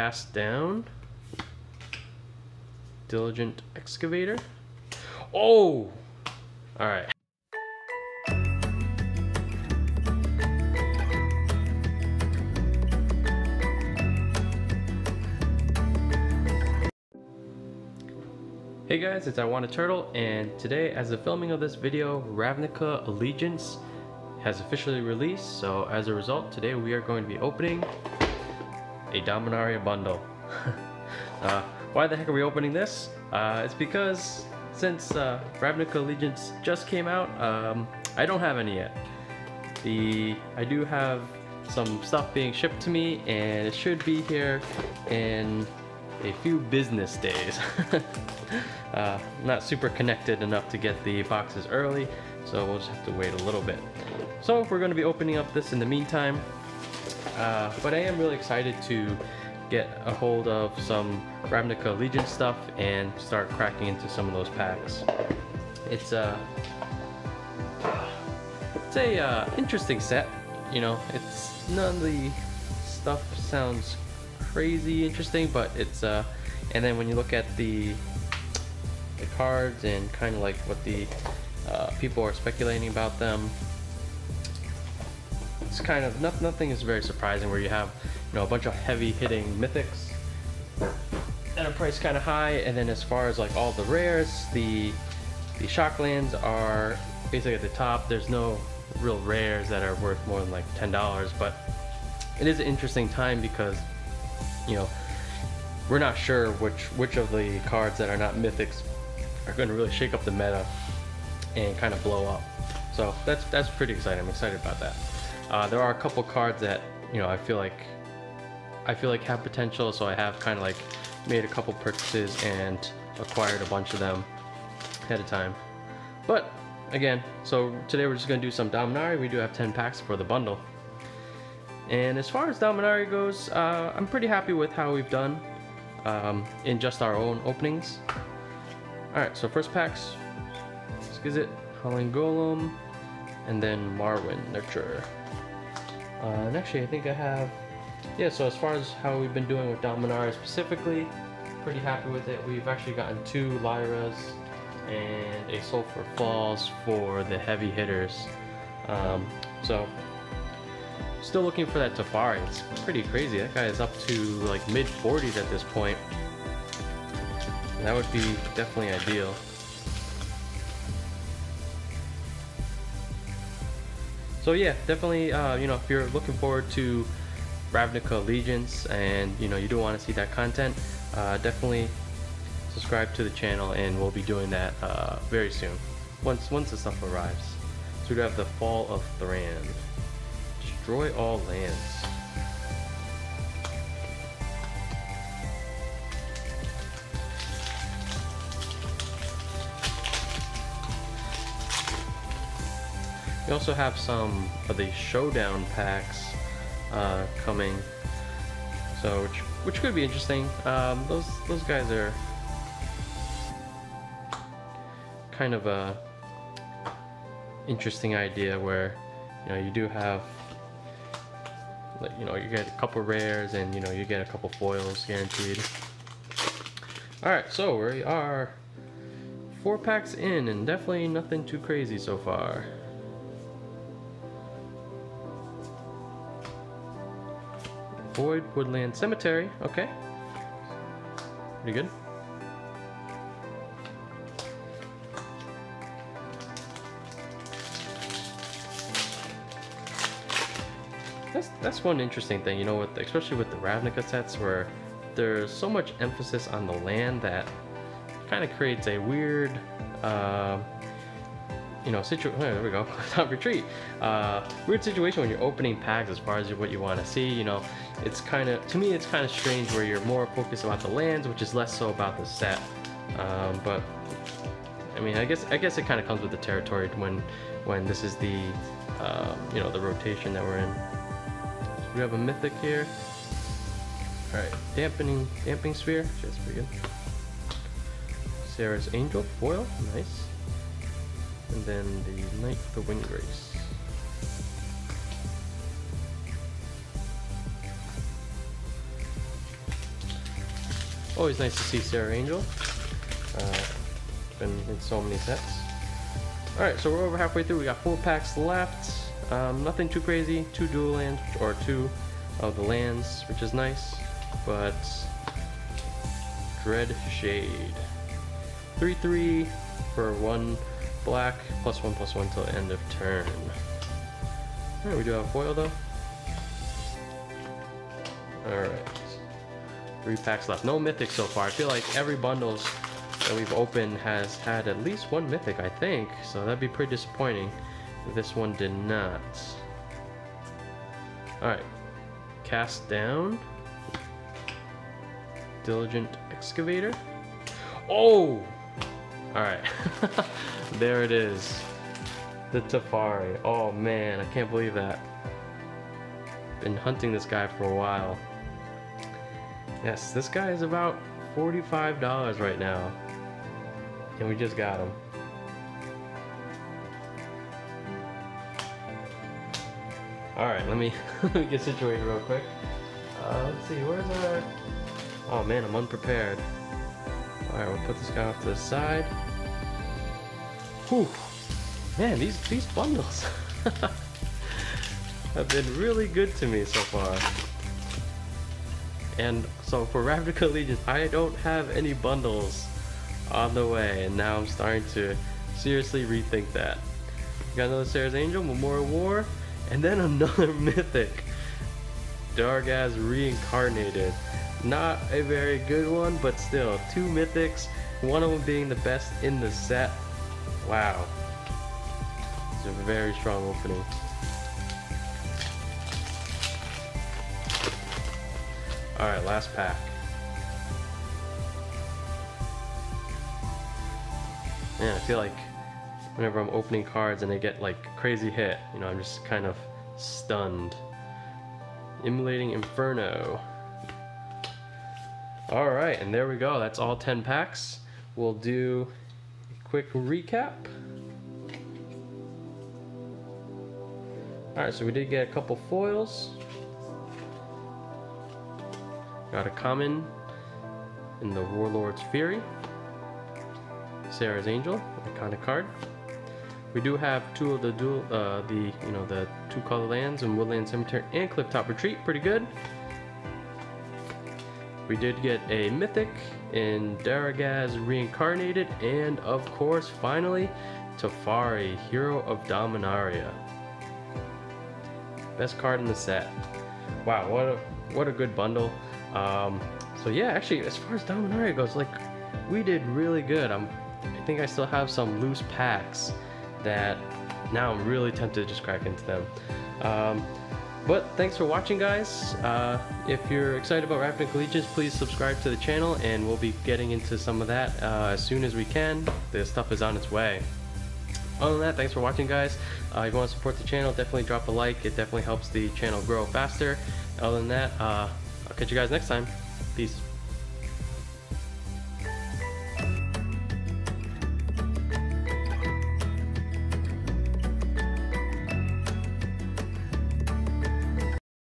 Cast down. Diligent excavator. Oh! Alright. Hey guys, it's iWAHnnaTurtle, and today, as the filming of this video, Ravnica Allegiance has officially released, so as a result, today we are going to be opening a Dominaria bundle. uh, why the heck are we opening this? Uh, it's because since uh, Ravnica Allegiance just came out, um, I don't have any yet. The I do have some stuff being shipped to me, and it should be here in a few business days. uh, not super connected enough to get the boxes early, so we'll just have to wait a little bit. So we're going to be opening up this in the meantime, uh, but I am really excited to get a hold of some Ravnica Allegiance stuff and start cracking into some of those packs. It's a uh, it's a uh, interesting set. You know, it's none of the stuff sounds crazy interesting, but it's uh, and then when you look at the the cards and kind of like what the uh, people are speculating about them, it's kind of not, nothing is very surprising. Where you have you know a bunch of heavy hitting mythics at a price kind of high, and then as far as like all the rares, the the shocklands are basically at the top. There's no real rares that are worth more than like ten dollars, but it is an interesting time because you know, we're not sure which which of the cards that are not mythics are going to really shake up the meta and kind of blow up. So that's that's pretty exciting. I'm excited about that. Uh, there are a couple cards that you know I feel like I feel like have potential, so I have kind of like made a couple purchases and acquired a bunch of them ahead of time. But again, so today we're just gonna do some Dominaria. We do have 10 packs for the bundle. And as far as Dominaria goes, uh, I'm pretty happy with how we've done um, in just our own openings. Alright, so first packs, Skizzik, Howling Golem, and then Marwyn Nurture. Uh, and actually I think I have, yeah, so as far as how we've been doing with Dominaria specifically, pretty happy with it. We've actually gotten two Lyras and a Sulfur Falls for the heavy hitters. Um, so Still looking for that Teferi. It's pretty crazy. That guy is up to like mid 40s at this point. That would be definitely ideal. So yeah, definitely, uh, you know, if you're looking forward to Ravnica Allegiance and, you know, you do want to see that content, uh, definitely subscribe to the channel and we'll be doing that uh, very soon, once, once the stuff arrives. So we have the Fall of Thran. Destroy all lands. We also have some of the showdown packs uh, coming, so which which could be interesting. Um, those those guys are kind of a interesting idea where you know you do have you know, you get a couple rares and, you know, you get a couple foils guaranteed. Alright, so we are four packs in and definitely nothing too crazy so far. Void Woodland Cemetery, okay. Pretty good. That's that's one interesting thing, you know, with especially with the Ravnica sets, where there's so much emphasis on the land that kind of creates a weird, uh, you know, situation. There we go, top retreat. Uh, weird situation when you're opening packs as far as what you want to see. You know, it's kind of to me, it's kind of strange where you're more focused about the lands, which is less so about the set. Um, but I mean, I guess I guess it kind of comes with the territory when when this is the um, you know the rotation that we're in. We have a mythic here. Alright, dampening damping sphere, that's pretty good. Serra's Angel, foil, nice. And then the Knight of the Wind Grace. Always nice to see Serra Angel. Uh, been in so many sets. Alright, so we're over halfway through. We got four packs left. Um, nothing too crazy. Two dual lands, or two of the lands, which is nice. But Dread Shade. 3-3 for one black, plus one plus one till end of turn. Alright, we do have foil though. Alright. Three packs left. No mythic so far. I feel like every bundles that we've opened has had at least one mythic, I think. So that'd be pretty disappointing if this one did not. Alright. Cast down. Diligent Excavator. Oh! Alright. there it is. The Teferi. Oh man, I can't believe that. Been hunting this guy for a while. Yes, this guy is about $45 right now. And we just got him. Alright, let me, get situated real quick. Uh, let's see, where's our... Oh man, I'm unprepared. Alright, we'll put this guy off to the side. Whew. Man, these, these bundles have been really good to me so far. And so for Ravnica Allegiance, I don't have any bundles on the way, and now I'm starting to seriously rethink that. got another Serra's Angel, Memorial War, and then another Mythic. Darigaaz Reincarnated. Not a very good one, but still, two Mythics, one of them being the best in the set. Wow. It's a very strong opening. Alright, last pack. Man, I feel like whenever I'm opening cards and they get like crazy hit, you know, I'm just kind of stunned. Immolating Inferno. Alright, and there we go. That's all 10 packs. We'll do a quick recap. Alright, so we did get a couple foils. Got a common in the Warlord's Fury. Serra's Angel, iconic card. We do have two of the dual, uh, the you know the two color lands in Woodland Cemetery and Clifftop Retreat, pretty good. We did get a mythic in Darigaaz Reincarnated, and of course, finally, Teferi, Hero of Dominaria. Best card in the set. Wow, what a what a good bundle. Um, so yeah, actually, as far as Dominaria goes, like, we did really good. I'm, I think I still have some loose packs that now I'm really tempted to just crack into them. Um, but thanks for watching, guys. Uh, if you're excited about Ravnica Allegiance, please subscribe to the channel, and we'll be getting into some of that uh, as soon as we can. The stuff is on its way. Other than that, thanks for watching, guys. Uh, if you want to support the channel, definitely drop a like. It definitely helps the channel grow faster. Other than that, uh, I'll catch you guys next time. Peace.